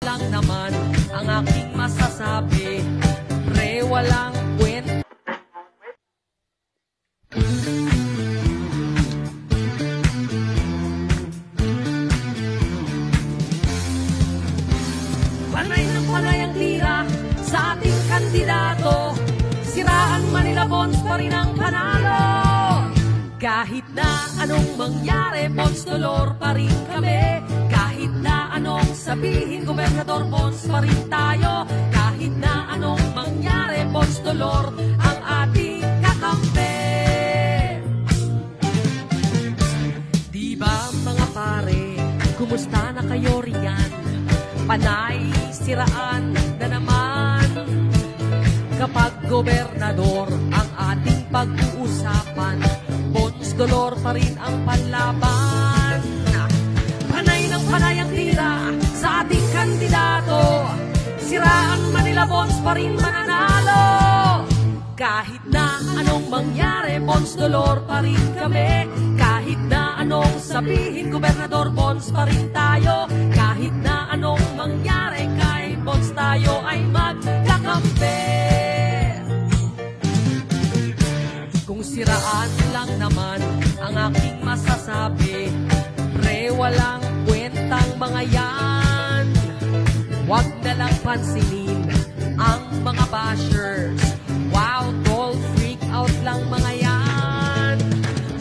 lang naman ang aking masasabi. Pre, walang kwenta Panay ng panay ang tira sa ating kandidato. Siraan Manila Bonds pa rin ang panalo. Kahit na anong mangyari, Bonds Dolor pa rin kami. Kahit na anong sabihin, Gobernador Bonds pa rin tayo. Kahit na anong mangyari, Bonds Dolor ang ating kakampi. Di ba mga pare, kumusta na kayo riyan? Panay, siraan na naman. Kapag gobernador ang ating pag-uusapan Bonus dolor pa rin ang panlaban Bonds pa rin mananalo kahit na anong mangyari, Bonds Dolor pa rin kami. Kahit na anong sabihin, Gobernador Bonds pa rin tayo. Kahit na anong mangyari, kay Bonds tayo ay magkakampi. Kung siraan lang naman ang aking masasabi, pre walang kwentang mga yan. Huwag na lang pansinin bashers. Wow, tol, freak out lang mga yan.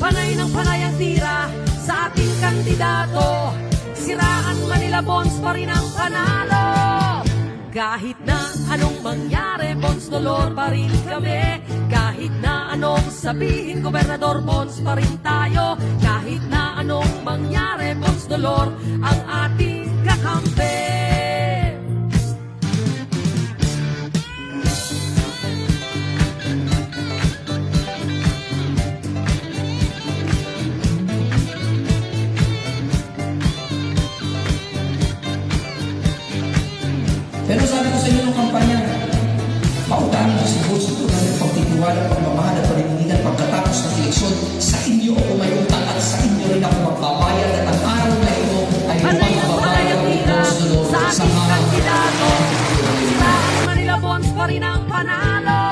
Panay ng panay ang tira sa ating kandidato. Siraan Manila Bonds pa rin ang panalo. Kahit na anong mangyari, Bonds Dolor pa rin kami. Kahit na anong sabihin, Gobernador Bonds pa rin tayo. Kahit na anong mangyari, Bonds Dolor ang ating kakampi. Pero sabi ko sa inyo ng kampanya, pautahin ko si Boss ito ng pagtitiwala, pagmamahal at panindigan pagkatapos ng eleksyon. Sa inyo ako may utang at sa inyo rin ako magbabayad at ang araw na ito ay Panay ng tira sa ating kandidato. Siraan Manila Bonds pa rin ang panalo.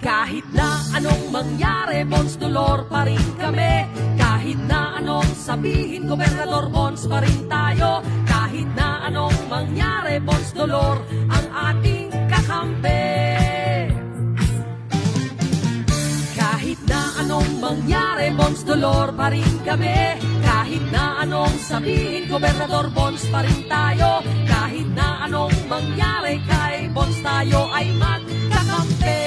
Kahit na anong mangyari, Bonds Dolor pa rin kami. Kahit na anong sabihin, Gobernador Bonds pa rin tayo. Kahit na anong mangyari, Bonds Dolor ang ating kakampi. Kahit na anong mangyari, Bonds Dolor pa rin kami. Kahit na anong sabihin, Gobernador Bonds pa rin tayo. Kahit na anong mangyari, kay Bonds tayo ay magkakampi.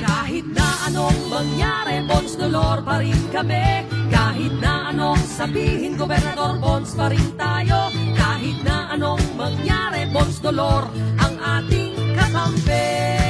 Kahit na anong mangyari, Bonds Dolor pa rin kami. Kahit na anong sabihin, Gobernador Bonds pa rin tayo. Kahit na anong mangyari, Bonds Dolor ang ating kakampi.